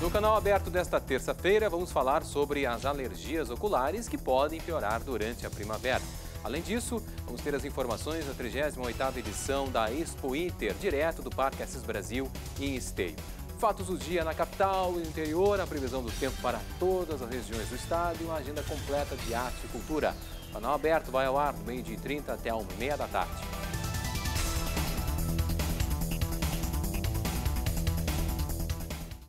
No canal aberto desta terça-feira, vamos falar sobre as alergias oculares que podem piorar durante a primavera. Além disso, vamos ter as informações da 38ª edição da Expo Inter, direto do Parque Assis Brasil, em Esteio. Fatos do dia na capital e interior, a previsão do tempo para todas as regiões do estado e uma agenda completa de arte e cultura. O canal aberto vai ao ar do meio-dia e 30 até ao meia da tarde.